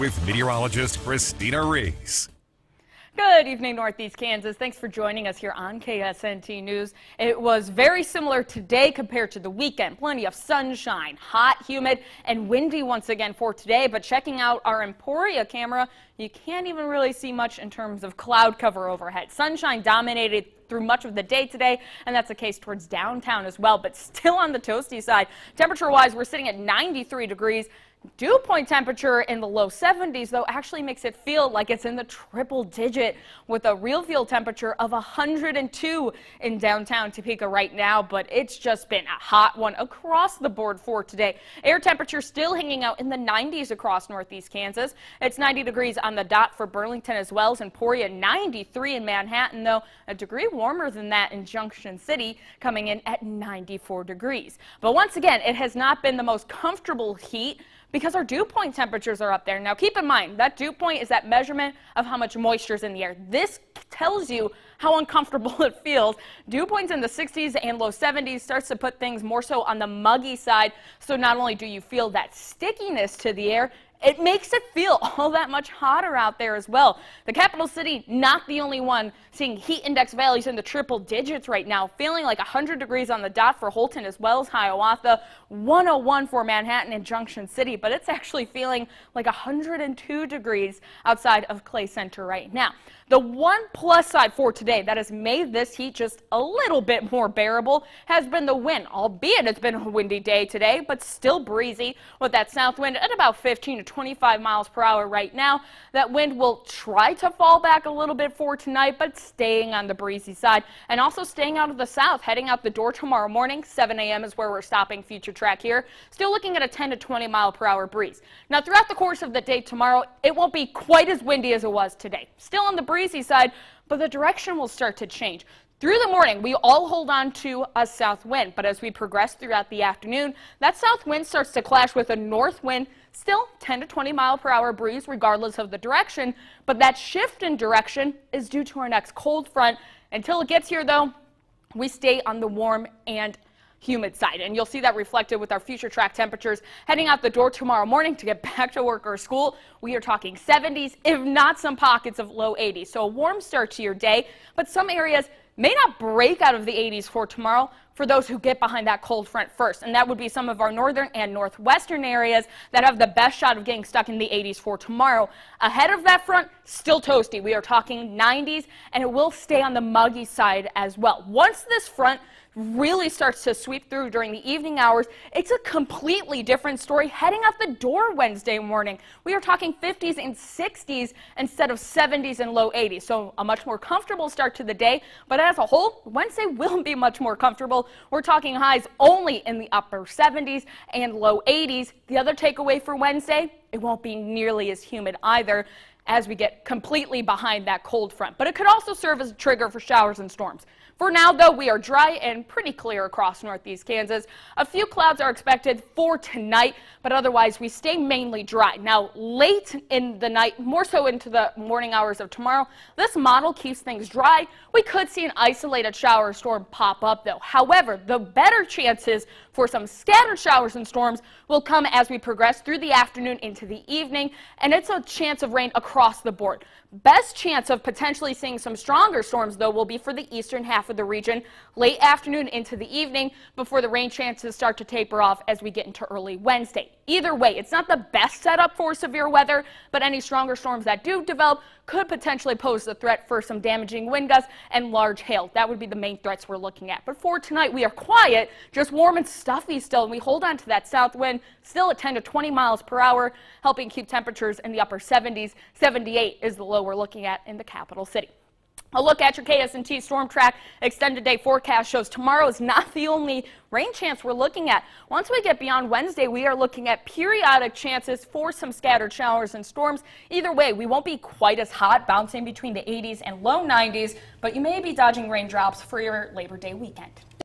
with meteorologist Christina Reese. Good evening, Northeast Kansas. Thanks for joining us here on KSNT News. It was very similar today compared to the weekend. Plenty of sunshine, hot, humid, and windy once again for today. But checking out our Emporia camera, you can't even really see much in terms of cloud cover overhead. Sunshine dominated through much of the day today, and that's the case towards downtown as well. But still on the toasty side, temperature-wise, we're sitting at 93 degrees. Dew point temperature in the low 70s, though, actually makes it feel like it's in the triple digit with a real feel temperature of 102 in downtown Topeka right now. But it's just been a hot one across the board for today. Air temperature still hanging out in the 90s across northeast Kansas. It's 90 degrees on the dot for Burlington as well as Emporia, 93 in Manhattan, though a degree warmer than that in Junction City, coming in at 94 degrees. But once again, it has not been the most comfortable heat because our dew point temperatures are up there. Now keep in mind that dew point is that measurement of how much moisture is in the air. This tells you how uncomfortable it feels. Dew points in the 60s and low 70s starts to put things more so on the muggy side. So not only do you feel that stickiness to the air, it makes it feel all that much hotter out there as well. The capital city, not the only one seeing heat index values in the triple digits right now, feeling like 100 degrees on the dot for Holton as well as Hiawatha, 101 for Manhattan and Junction City, but it's actually feeling like 102 degrees outside of Clay Center right now. The one plus side for today that has made this heat just a little bit more bearable has been the wind, albeit it's been a windy day today, but still breezy with that south wind at about 15 to 25 miles per hour right now. That wind will try to fall back a little bit for tonight, but staying on the breezy side and also staying out of the south, heading out the door tomorrow morning. 7 a.m. is where we're stopping future track here. Still looking at a 10 to 20 mile per hour breeze. Now, throughout the course of the day tomorrow, it won't be quite as windy as it was today. Still on the side, but the direction will start to change. Through the morning, we all hold on to a south wind, but as we progress throughout the afternoon, that south wind starts to clash with a north wind, still 10 to 20 mile per hour breeze regardless of the direction, but that shift in direction is due to our next cold front. Until it gets here, though, we stay on the warm and humid side. And you'll see that reflected with our future track temperatures heading out the door tomorrow morning to get back to work or school. We are talking 70s, if not some pockets of low 80s. So a warm start to your day, but some areas may not break out of the 80s for tomorrow for those who get behind that cold front first. And that would be some of our northern and northwestern areas that have the best shot of getting stuck in the 80s for tomorrow. Ahead of that front, still toasty. We are talking 90s, and it will stay on the muggy side as well. Once this front really starts to sweep through during the evening hours, it's a completely different story heading out the door Wednesday morning. We are talking 50s and 60s instead of 70s and low 80s. So a much more comfortable start to the day. But as a whole, Wednesday will be much more comfortable. We're talking highs only in the upper 70s and low 80s. The other takeaway for Wednesday, it won't be nearly as humid either as we get completely behind that cold front. But it could also serve as a trigger for showers and storms. For now, though, we are dry and pretty clear across northeast Kansas. A few clouds are expected for tonight, but otherwise we stay mainly dry. Now, late in the night, more so into the morning hours of tomorrow, this model keeps things dry. We could see an isolated shower storm pop up, though. However, the better chances for some scattered showers and storms will come as we progress through the afternoon into the evening, and it's a chance of rain across the board. Best chance of potentially seeing some stronger storms, though, will be for the eastern half of the region late afternoon into the evening before the rain chances start to taper off as we get into early Wednesday. Either way, it's not the best setup for severe weather, but any stronger storms that do develop could potentially pose the threat for some damaging wind gusts and large hail. That would be the main threats we're looking at. But for tonight, we are quiet, just warm and stuffy still, and we hold on to that south wind still at 10 to 20 miles per hour, helping keep temperatures in the upper 70s. 78 is the low we're looking at in the capital city. A look at your KSNT Storm Track extended day forecast shows tomorrow is not the only rain chance we're looking at. Once we get beyond Wednesday, we are looking at periodic chances for some scattered showers and storms. Either way, we won't be quite as hot, bouncing between the 80s and low 90s, but you may be dodging raindrops for your Labor Day weekend.